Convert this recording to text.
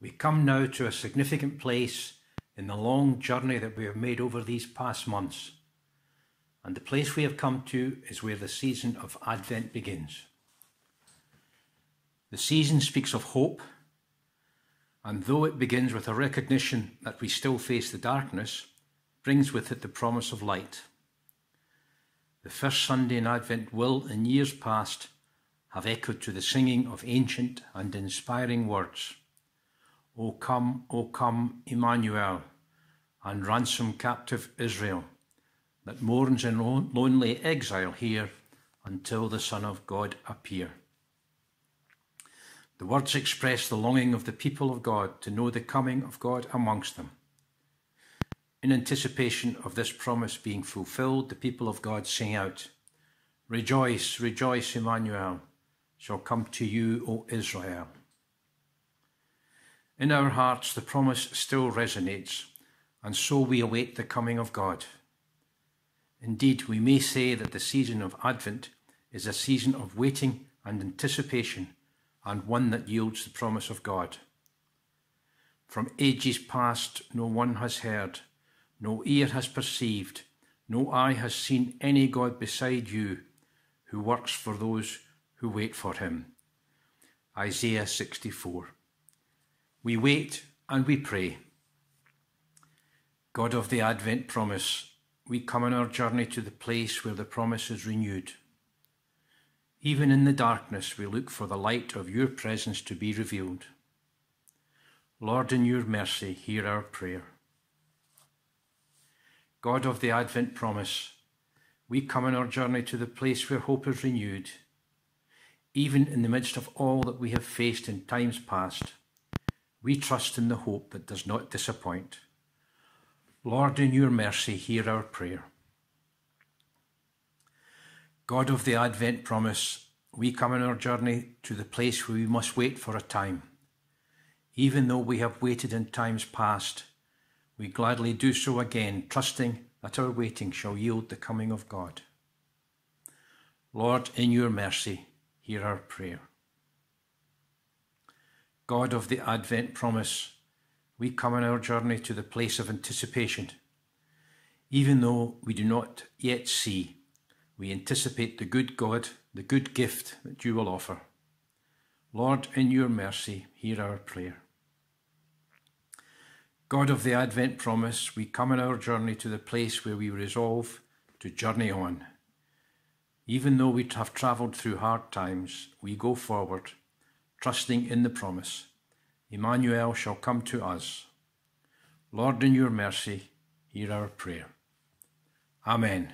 We come now to a significant place in the long journey that we have made over these past months. And the place we have come to is where the season of Advent begins. The season speaks of hope, and though it begins with a recognition that we still face the darkness, brings with it the promise of light. The first Sunday in Advent will, in years past, have echoed to the singing of ancient and inspiring words. O come, O come, Emmanuel, and ransom captive Israel, that mourns in lonely exile here until the Son of God appear. The words express the longing of the people of God to know the coming of God amongst them. In anticipation of this promise being fulfilled, the people of God sing out, Rejoice, rejoice, Emmanuel, shall come to you, O Israel. In our hearts, the promise still resonates, and so we await the coming of God. Indeed, we may say that the season of Advent is a season of waiting and anticipation, and one that yields the promise of God. From ages past, no one has heard, no ear has perceived, no eye has seen any God beside you who works for those who wait for him. Isaiah 64. We wait and we pray. God of the Advent promise, we come on our journey to the place where the promise is renewed. Even in the darkness, we look for the light of your presence to be revealed. Lord, in your mercy, hear our prayer. God of the Advent promise, we come on our journey to the place where hope is renewed. Even in the midst of all that we have faced in times past, we trust in the hope that does not disappoint. Lord, in your mercy, hear our prayer. God of the Advent promise, we come on our journey to the place where we must wait for a time. Even though we have waited in times past, we gladly do so again, trusting that our waiting shall yield the coming of God. Lord, in your mercy, hear our prayer. God of the Advent promise, we come on our journey to the place of anticipation. Even though we do not yet see, we anticipate the good God, the good gift that you will offer. Lord, in your mercy, hear our prayer. God of the Advent promise, we come on our journey to the place where we resolve to journey on. Even though we have travelled through hard times, we go forward trusting in the promise, Emmanuel shall come to us. Lord, in your mercy, hear our prayer. Amen.